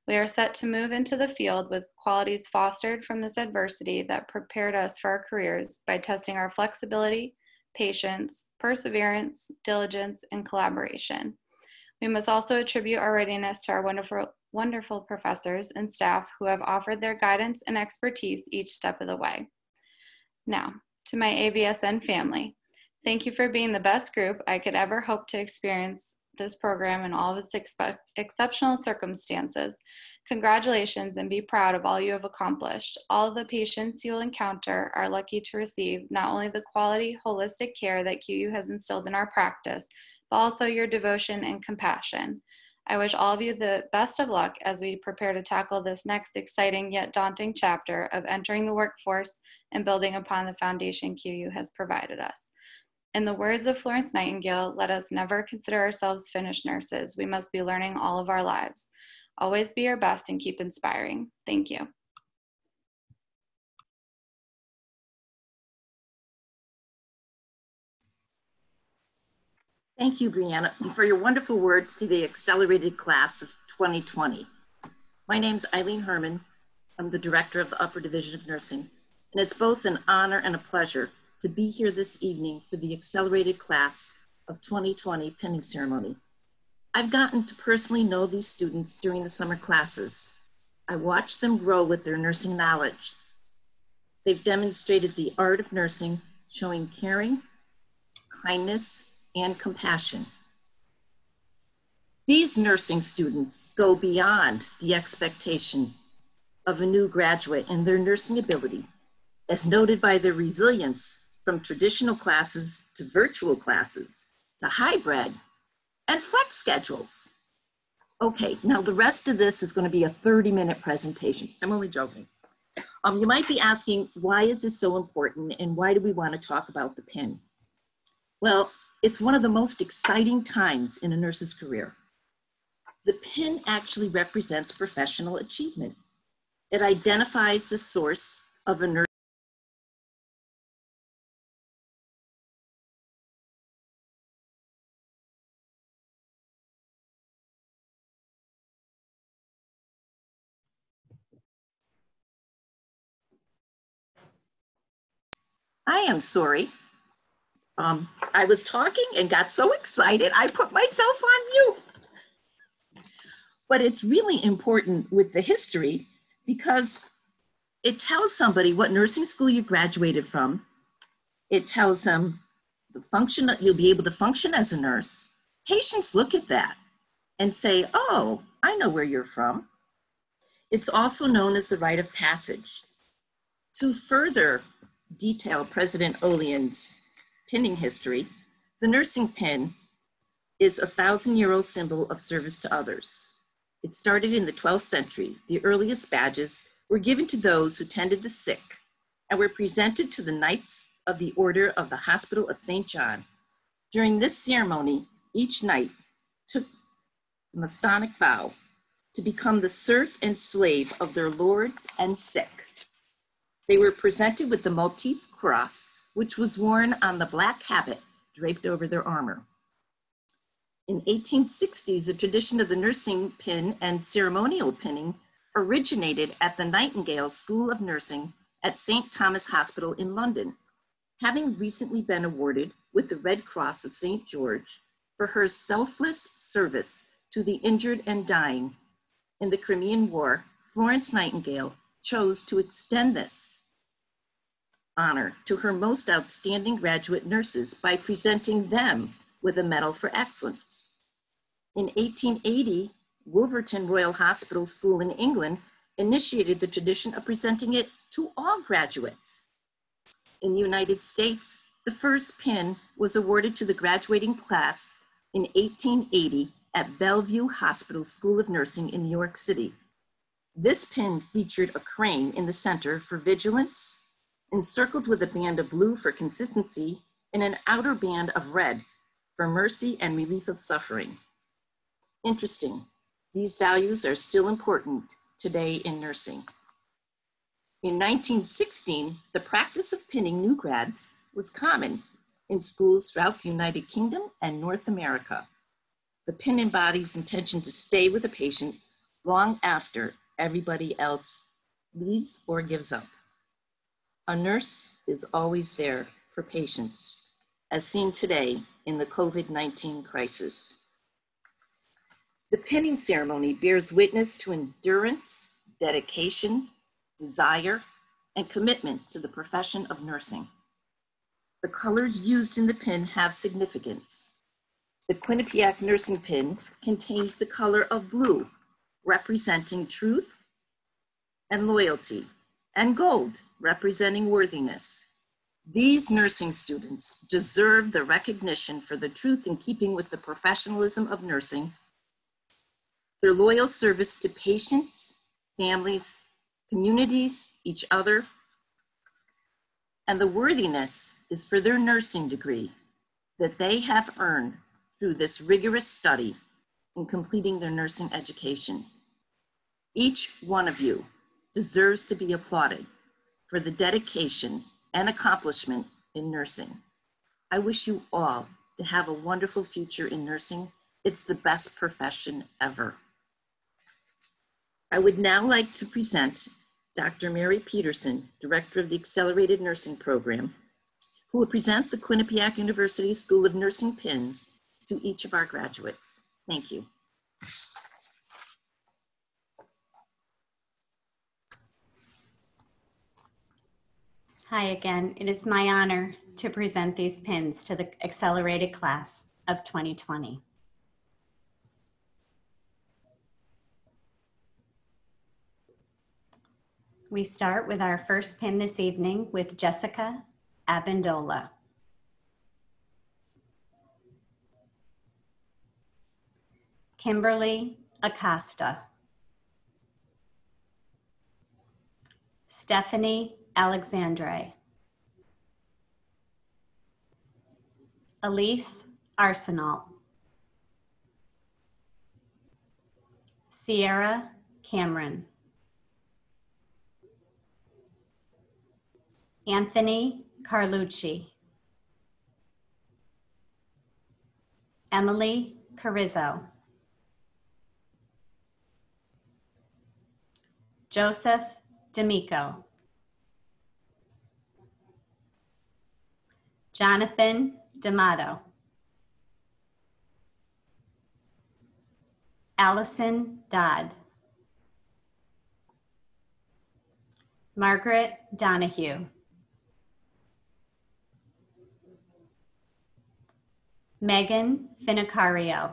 We are set to move into the field with qualities fostered from this adversity that prepared us for our careers by testing our flexibility, patience, perseverance, diligence, and collaboration. We must also attribute our readiness to our wonderful, wonderful professors and staff who have offered their guidance and expertise each step of the way. Now, to my ABSN family, thank you for being the best group I could ever hope to experience this program in all of its exceptional circumstances. Congratulations and be proud of all you have accomplished. All of the patients you'll encounter are lucky to receive not only the quality, holistic care that QU has instilled in our practice, but also your devotion and compassion. I wish all of you the best of luck as we prepare to tackle this next exciting yet daunting chapter of entering the workforce and building upon the foundation QU has provided us. In the words of Florence Nightingale, let us never consider ourselves finished nurses. We must be learning all of our lives. Always be your best and keep inspiring. Thank you. Thank you, Brianna, for your wonderful words to the accelerated class of 2020. My name's Eileen Herman. I'm the director of the Upper Division of Nursing, and it's both an honor and a pleasure to be here this evening for the accelerated class of 2020 pinning ceremony. I've gotten to personally know these students during the summer classes. I watched them grow with their nursing knowledge. They've demonstrated the art of nursing, showing caring, kindness, and compassion. These nursing students go beyond the expectation of a new graduate and their nursing ability, as noted by their resilience from traditional classes to virtual classes to hybrid and flex schedules. Okay, now the rest of this is going to be a 30 minute presentation. I'm only joking. Um, you might be asking, why is this so important and why do we want to talk about the PIN? Well, it's one of the most exciting times in a nurse's career. The PIN actually represents professional achievement. It identifies the source of a nurse. I am sorry. Um, I was talking and got so excited, I put myself on mute. But it's really important with the history because it tells somebody what nursing school you graduated from. It tells them the function, that you'll be able to function as a nurse. Patients look at that and say, oh, I know where you're from. It's also known as the rite of passage. To further detail President Olian's pinning history, the nursing pin is a thousand year old symbol of service to others. It started in the 12th century. The earliest badges were given to those who tended the sick and were presented to the Knights of the Order of the Hospital of St. John. During this ceremony, each knight took the monastic vow to become the serf and slave of their lords and sick. They were presented with the Maltese cross, which was worn on the black habit draped over their armor. In 1860s, the tradition of the nursing pin and ceremonial pinning originated at the Nightingale School of Nursing at St. Thomas Hospital in London, having recently been awarded with the Red Cross of St. George for her selfless service to the injured and dying in the Crimean War, Florence Nightingale chose to extend this honor to her most outstanding graduate nurses by presenting them with a Medal for Excellence. In 1880, Wolverton Royal Hospital School in England initiated the tradition of presenting it to all graduates. In the United States, the first pin was awarded to the graduating class in 1880 at Bellevue Hospital School of Nursing in New York City. This pin featured a crane in the center for vigilance, encircled with a band of blue for consistency and an outer band of red for mercy and relief of suffering. Interesting, these values are still important today in nursing. In 1916, the practice of pinning new grads was common in schools throughout the United Kingdom and North America. The pin embodies intention to stay with a patient long after everybody else leaves or gives up. A nurse is always there for patients, as seen today in the COVID-19 crisis. The pinning ceremony bears witness to endurance, dedication, desire, and commitment to the profession of nursing. The colors used in the pin have significance. The Quinnipiac nursing pin contains the color of blue, representing truth and loyalty, and gold, representing worthiness. These nursing students deserve the recognition for the truth in keeping with the professionalism of nursing, their loyal service to patients, families, communities, each other, and the worthiness is for their nursing degree that they have earned through this rigorous study in completing their nursing education. Each one of you deserves to be applauded for the dedication and accomplishment in nursing. I wish you all to have a wonderful future in nursing. It's the best profession ever. I would now like to present Dr. Mary Peterson, Director of the Accelerated Nursing Program, who will present the Quinnipiac University School of Nursing pins to each of our graduates. Thank you. Hi again. It is my honor to present these pins to the accelerated class of 2020. We start with our first pin this evening with Jessica Abendola. Kimberly Acosta. Stephanie Alexandre. Elise Arsenal. Sierra Cameron. Anthony Carlucci. Emily Carrizzo. Joseph D'Amico. Jonathan D'Amato. Allison Dodd. Margaret Donahue. Megan Finicario.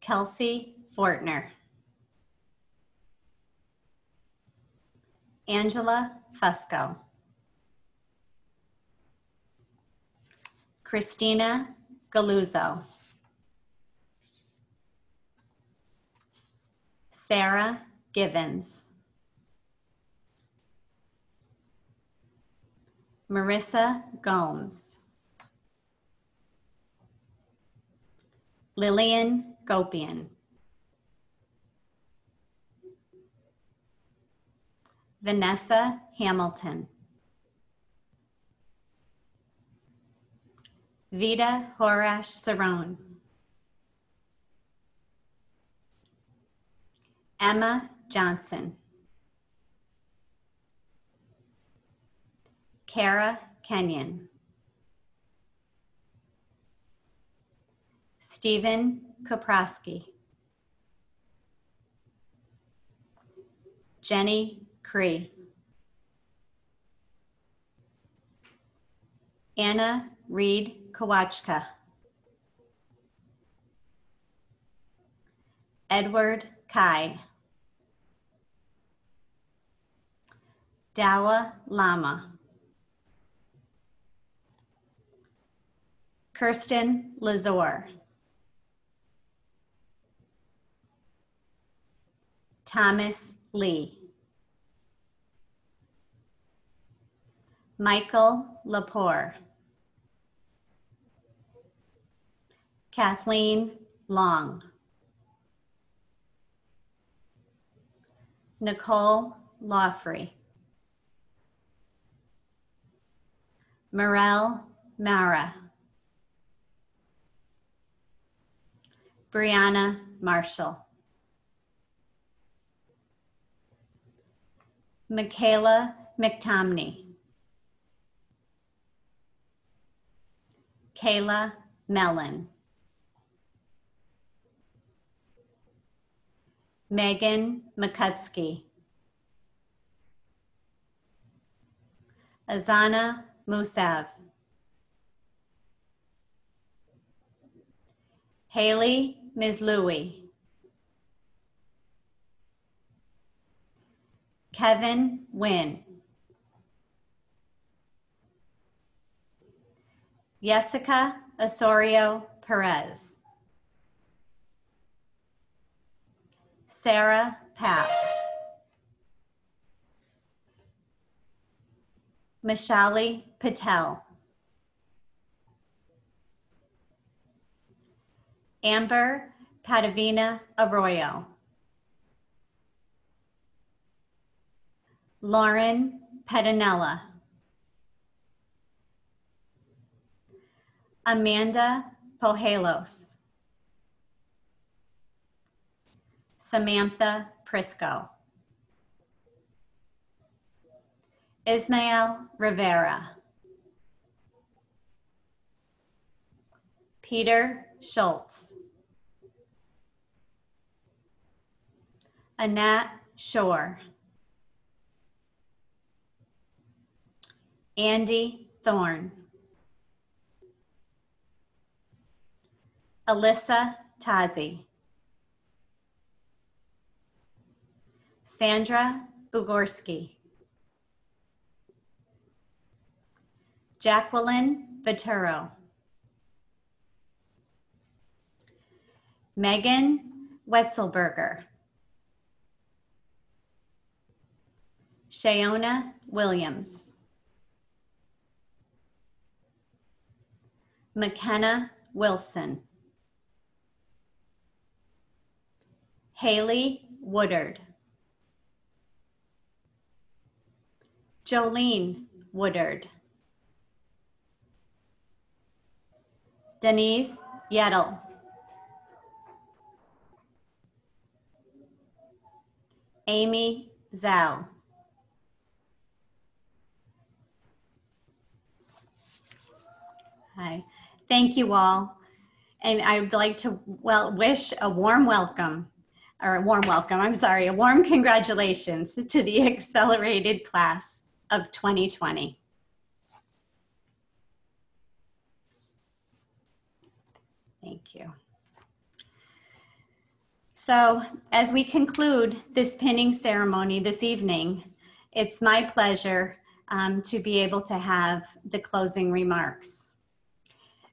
Kelsey Fortner. Angela Fusco. Christina Galuzzo. Sarah Givens. Marissa Gomes. Lillian Gopian. Vanessa Hamilton. Vita Horash Cerrone. Emma Johnson. Kara Kenyon. Stephen Koprowski. Jenny Cree. Anna Reed Kowachka. Edward Kai. Dawa Lama. Kirsten Lazor. Thomas Lee. Michael Lepore. Kathleen Long. Nicole Lawfrey. Morel Mara. Brianna Marshall. Michaela McTomney. Kayla Mellon. Megan McCutsky. Azana Musav. Haley Louie. Kevin Wynn. Jessica Osorio Perez. Sarah Papp. Mishali Patel. Amber Padavina Arroyo. Lauren Pedinella. Amanda Pohelos. Samantha Prisco. Ismael Rivera. Peter Schultz. Annette Shore. Andy Thorne. Alyssa Tazi. Sandra Bugorski. Jacqueline Vituro. Megan Wetzelberger. Shayona Williams. McKenna Wilson. Haley Woodard. Jolene Woodard. Denise Yettle. Amy Zhao. Hi, thank you all. And I would like to well wish a warm welcome, or a warm welcome, I'm sorry, a warm congratulations to the accelerated class of 2020. Thank you. So as we conclude this pinning ceremony this evening, it's my pleasure um, to be able to have the closing remarks.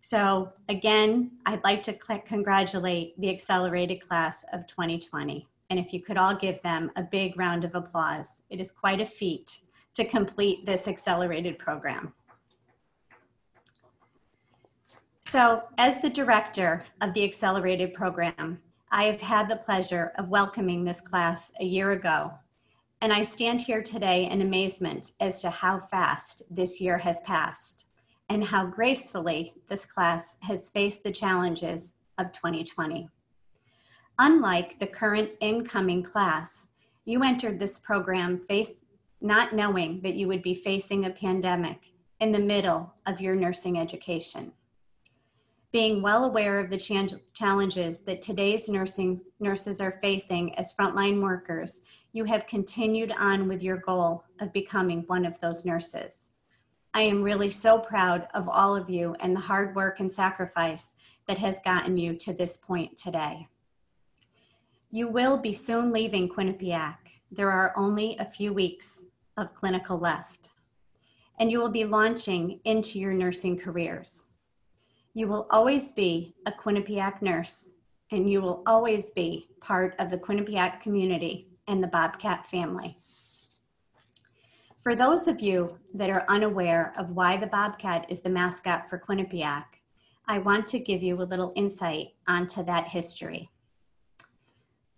So again, I'd like to congratulate the accelerated class of 2020. And if you could all give them a big round of applause, it is quite a feat to complete this accelerated program. So as the director of the accelerated program, I have had the pleasure of welcoming this class a year ago. And I stand here today in amazement as to how fast this year has passed and how gracefully this class has faced the challenges of 2020. Unlike the current incoming class, you entered this program face, not knowing that you would be facing a pandemic in the middle of your nursing education. Being well aware of the challenges that today's nursing, nurses are facing as frontline workers, you have continued on with your goal of becoming one of those nurses. I am really so proud of all of you and the hard work and sacrifice that has gotten you to this point today. You will be soon leaving Quinnipiac. There are only a few weeks of clinical left, and you will be launching into your nursing careers. You will always be a Quinnipiac nurse, and you will always be part of the Quinnipiac community and the Bobcat family. For those of you that are unaware of why the Bobcat is the mascot for Quinnipiac, I want to give you a little insight onto that history.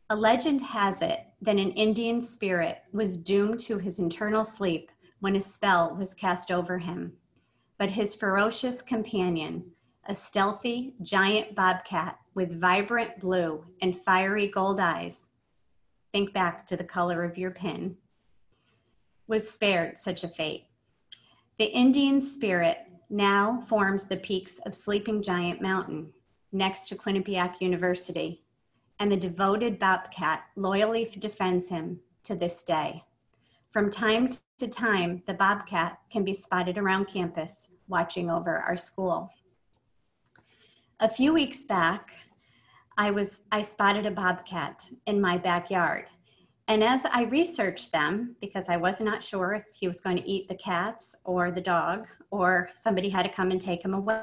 A legend has it that an Indian spirit was doomed to his eternal sleep when a spell was cast over him. But his ferocious companion, a stealthy giant bobcat with vibrant blue and fiery gold eyes, think back to the color of your pin, was spared such a fate. The Indian spirit now forms the peaks of Sleeping Giant Mountain next to Quinnipiac University, and the devoted Bobcat loyally defends him to this day. From time to time, the Bobcat can be spotted around campus watching over our school. A few weeks back, I was I spotted a bobcat in my backyard and as I researched them, because I was not sure if he was going to eat the cats or the dog, or somebody had to come and take him away,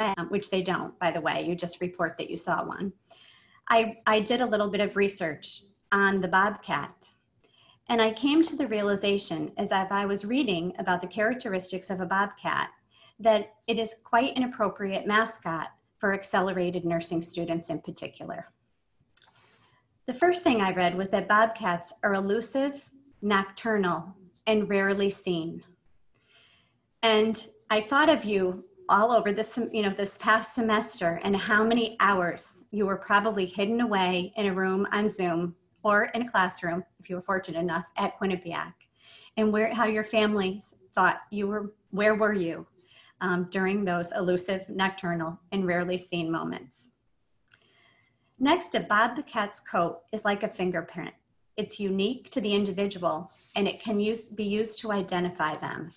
um, which they don't, by the way, you just report that you saw one. I, I did a little bit of research on the bobcat. And I came to the realization as I was reading about the characteristics of a bobcat that it is quite an appropriate mascot for accelerated nursing students in particular. The first thing I read was that bobcats are elusive, nocturnal, and rarely seen. And I thought of you all over this, you know, this past semester and how many hours you were probably hidden away in a room on Zoom or in a classroom, if you were fortunate enough, at Quinnipiac, and where how your families thought you were, where were you um, during those elusive, nocturnal, and rarely seen moments. Next, a Bob the Cat's coat is like a fingerprint. It's unique to the individual and it can use, be used to identify them.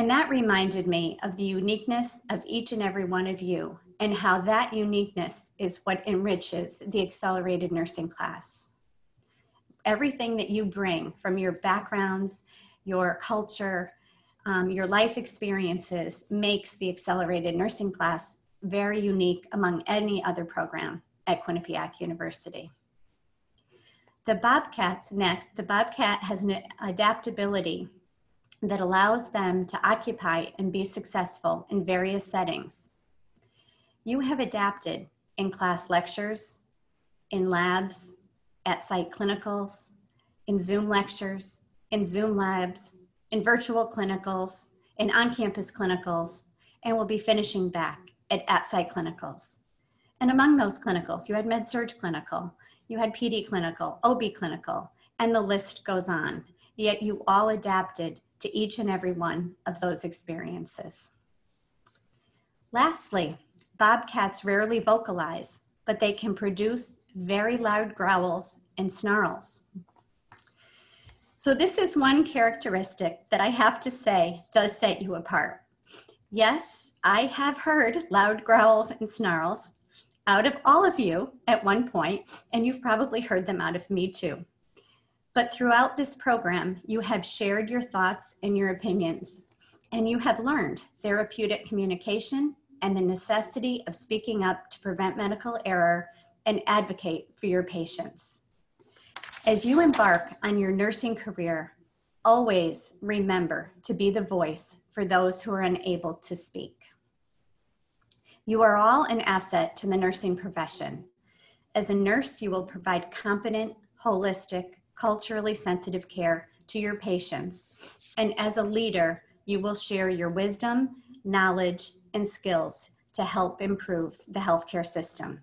And that reminded me of the uniqueness of each and every one of you and how that uniqueness is what enriches the accelerated nursing class. Everything that you bring from your backgrounds, your culture, um, your life experiences makes the accelerated nursing class very unique among any other program at Quinnipiac University. The Bobcats next, the Bobcat has an adaptability that allows them to occupy and be successful in various settings. You have adapted in class lectures, in labs, at site clinicals, in Zoom lectures, in Zoom labs, in virtual clinicals, in on-campus clinicals, and will be finishing back at at-site clinicals. And among those clinicals, you had med-surg clinical, you had PD clinical, OB clinical, and the list goes on. Yet you all adapted to each and every one of those experiences. Lastly, bobcats rarely vocalize, but they can produce very loud growls and snarls. So this is one characteristic that I have to say does set you apart. Yes, I have heard loud growls and snarls out of all of you at one point, and you've probably heard them out of me too. But throughout this program, you have shared your thoughts and your opinions, and you have learned therapeutic communication and the necessity of speaking up to prevent medical error and advocate for your patients. As you embark on your nursing career, always remember to be the voice for those who are unable to speak. You are all an asset to the nursing profession. As a nurse, you will provide competent, holistic, culturally sensitive care to your patients. And as a leader, you will share your wisdom, knowledge, and skills to help improve the healthcare system.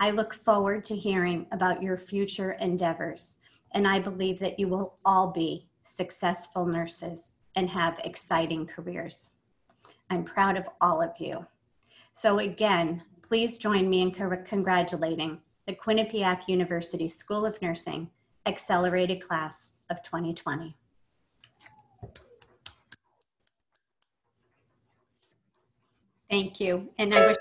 I look forward to hearing about your future endeavors, and I believe that you will all be successful nurses and have exciting careers. I'm proud of all of you. So again, please join me in congratulating the Quinnipiac University School of Nursing Accelerated Class of 2020. Thank you. And I wish